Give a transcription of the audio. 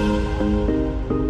うん。